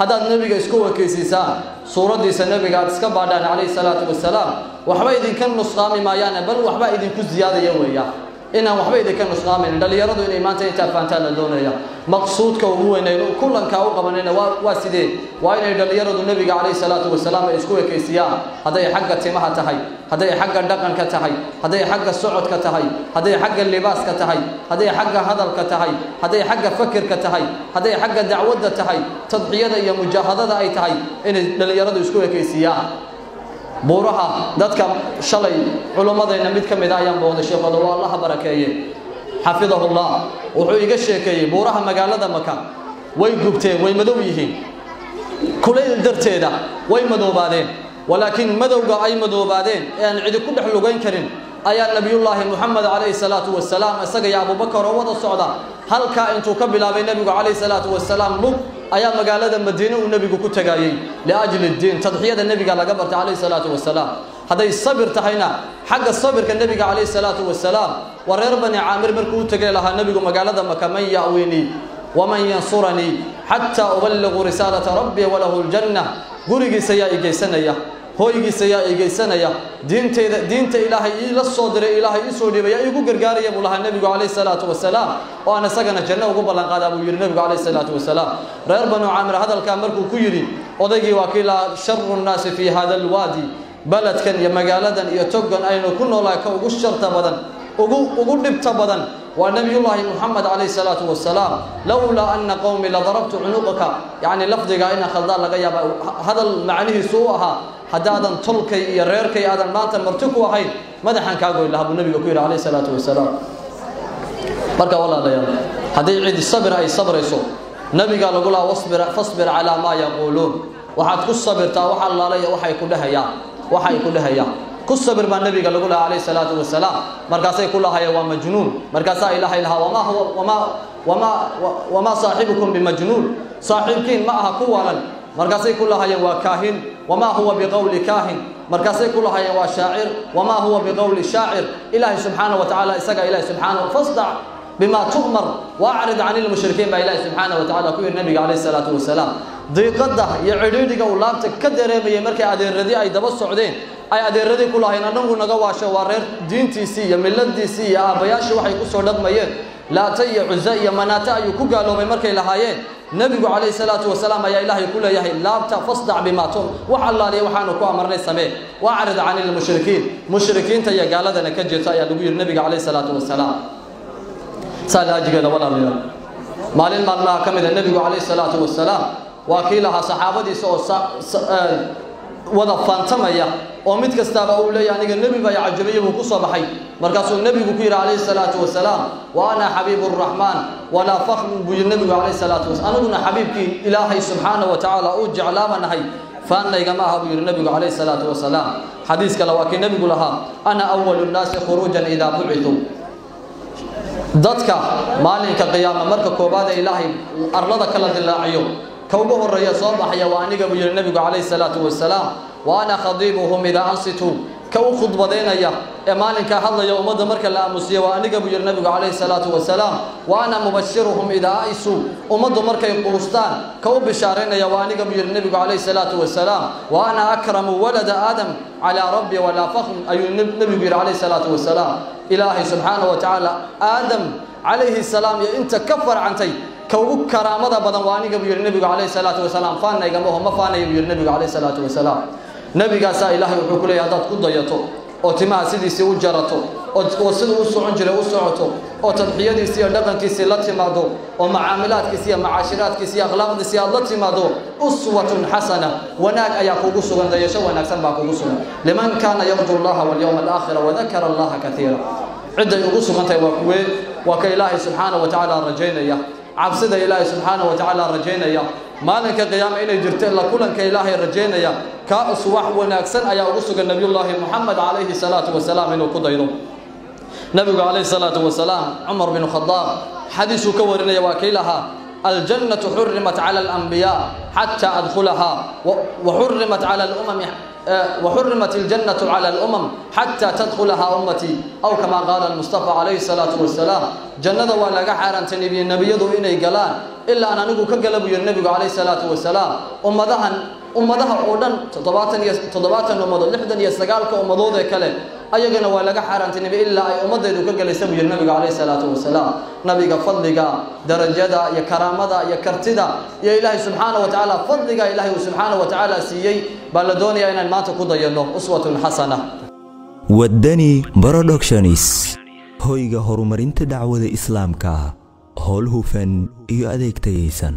haddaad nebiga isku wakeysiisaan suuraddiisa nebiga aad iska baadhaan calayhi salaatu wasalaam. Waxba idinka nusqaami maayaane bal waxba idinku ziyaadaya weeya inaan waxba idinka nusqaamaynin dhallinyaradu inay maanta intaa fahantaan la doonaya. Maqsuudka ugu weynaynu kulankaa u qabanayna waa sidee waa inay dhallinyaradu nebiga calayhi salaatu wasalaam ay isku ekeysiyaan hadday xagga timaha tahay hadday xagga dhaqanka tahay hadday xagga socodka tahay hadday xagga libaaska tahay hadday xagga hadalka tahay hadday xagga fakirka tahay hadday xagga dacwadda tahay tadxiyada iyo mujaahadada ay tahay inay dhallinyaradu isku ekeysiyaan buuraha. Dadka shalay culummadeenna mid ka mid a ayaan booqday sheekhooda waa allaha barakeeye. Xafidahullah wuxuu iga sheekeeyey buuraha magaalada maka way gubteen way madow yihiin. Kulayl darteeda way madoobaadeen. Walaakiin madowga ay madoobaadeen ee aan cidi ku dhex lugayn karin ayaa nebiyullaahi moxamed calayhi salaatu wasalaam isaga iyo abubakar oo wada socda. Halkaa intuu ka bilaabay nebigu calayhi salaatu wasalaam lug أيام مقالة المدينة والنبي كو تجايي لأجل الدين تضحية النبي على قبرت عليه الصلاة والسلام هذا الصبر تحينا حق الصبر كان النبي عليه الصلاة والسلام وربنا عامر مركو تجاي لها النبي مقالة ما كمية ويني ومن ينصرني حتى أبلغ رسالة ربي وله الجنة قرقي سيائي جيسنية هويجيس يا إيجيسنا يا دين تي دين تي إلهي إلى الصدر إلهي إسودي بيا يقول جرجال يا بوله النبي عليه الصلاة والسلام وأنا سجن الجنة وقبل أن قادم أبو يري النبي عليه الصلاة والسلام رأب نوع عمر هذا الكامر كويري أضيجي وكلا شر الناس في هذا الوادي بلد كان يا مجالدا يتوجن أين كنا لا كوجش شرط بدن وجو وجو نبت بدن waa nebiyullaahi moxamed calayhi salaatu wasalaam lowlaa anna qowmi ladarabtu cunuqaka yacni lafdiga ina khaldaan laga yaaba hadal macnihiisu u ahaa haddaadan tolkay iyo reerkay aadan maanta marti ku ahayn madaxan kaa goyn lahaa buu nebiga ku yidhi calayhi salaatu wasalaam marka walaalayaal haddii cidi sabir ay sabrayso nebiga lagu lahaa wasbir fasbir calaa maa yaquuluun waxaad ku sabirtaa wax allaalaya waxay ku dhehayaan waxay ku dhehayaan قصة بربان النبي قال له عليه الصلاة والسلام مركزة كلها هي ومجنون مركزة إلى هي وما هو وما وما وما صاحبكم بمجنون صاحبكم ما هو قوة مركزة كلها هي وكاهن وما هو بقول كاهن مركزة كلها هي وشاعر وما هو بقول شاعر إله سبحانه وتعالى إسقى إله سبحانه فاصدع بما تؤمر واعرض عن المشركين بإله سبحانه وتعالى كل النبي عليه الصلاة والسلام ضيقته يعلو دقا ولابتك كدر يا مركي أدين رديئة يدبس سعودين ay adeeradii ku lahayn annagu naga waasho waa reer diintiisii iyo miladiisii iyo aabbayaashii waxay ku soo dhaqmayeen. Laata iyo cuza iyo manaata ayuu ku gaaloobay markay lahaayeen. Nebigu calayhi salaatu wasalaam ayaa ilaahay ku leeyahay laabta fasdac bimaa wax allaaliya waxaanu ku amarnay samee wacrid can ilmushrikiin mushrikiinta iyo gaaladana ka jirta ayaa lagu yidhi nebiga calayhi salaatu wasalaam. Saa laajigeeda walaalayaal maalin maalmaha ka mida nebigu calayhi salaatu wasalaam waa kii lahaa saxaabadiisa oo وأنا حبيب الرحمن وأنا فخم بوجه النبي عليه الصلاة والسلام أنا حبيبك إلهي سبحانه وتعالى أوجع لاما نهي فأنا يا جماعة بوجه النبي عليه الصلاة والسلام حديث كلا وكي النبي لها أنا أول الناس خروجا إذا بعثوا ضدك مالك قيامة مركك وبعد إلهي أرضك الله عيون كوجه الرجال صباح يا وأنيق أبو النبي عليه سلامة والسلام. وأنا خضيبهم إذا أنصتوا. كو خطب دين يا إيمان كهلا يا أمد مرك الله مسيا وأنيق أبو النبي عليه سلامة والسلام. وأنا مبشرهم إذا أيسوا. أمد مرك القرستان كو بشارين يا وأنيق أبو النبي عليه سلامة والسلام. وأنا أكرم ولد آدم على ربي ولا فخر. أي النبي عليه سلامة والسلام. إلهي سبحانه وتعالى. آدم عليه السلام يا أنت كفر عن تي ka ugu karaamada badan waa aniga buu yidhi nebigu calayhi salaatu wasalaam faanaygamaho ma faanaya buu yidhi nebigu calayhi salaatu wasalaam nebigaasaa ilaahay wuxuu ku leeyahy haddaad ku dayato oo timaha sidiisii u jarato oo siduu u socon jiray u socoto oo tadxiyadiisii iyo dhaqankiisii la timaado oo macaamilaadkiisi iyo macaashiraadkiisi iyo akhlaaqdiisii aad la timaado uswatun xasana wanaag ayaa kugu sugan dayasho wanaagsan baa kugu sugan. Liman kaana yarju allaha walyowma alaakhira wadakara allaha katiira cidday ugu sugantahay waa kuwee waa ka ilaahay subxaana wa tacaala rajaynaya عبسده إلهي سبحانه وتعالى رجينا يا. ما لك قيام إلى جرت الله كلن كإلهي رجينا يا. كأس وحونا أكسن أيا أرسل النبي الله محمد عليه الصلاة والسلام إنه قضي نبي عليه الصلاة والسلام عمر بن الخطاب حديث كورنا يا وكيلها الجنة حرمت على الأنبياء حتى أدخلها وحرمت على الأمم وحرمت الجنة على الأمم حتى تدخلها أمتي. أو كما قال المصطفى عليه الصلاة والسلام جنة ولا حارن تنبي النبي يدو إني قلان إلا أنا نقول كقلب النبي عليه الصلاة والسلام. أمدها أمدها أودن تضباطا تضباطا أمدو لحدا يستقالك أمدو ذي كله ayagana waa laga xaaraantinimay ilaa ay ummaddeedu ka galaysa buu yidhi nabiga calayhi salaatu wasalaam. Nabiga fadliga darajada iyo karaamada iyo kartida iyo ilaahay subxaana wa tacaala fadliga ilaahay uu subxaana wa tacaala siiyey baa la doonayaa inaan maanta ku dayanno uswatun xasana. Waddani productions hoyga horumarinta dacwada islaamka howl hufan iyo adeeg tayaysan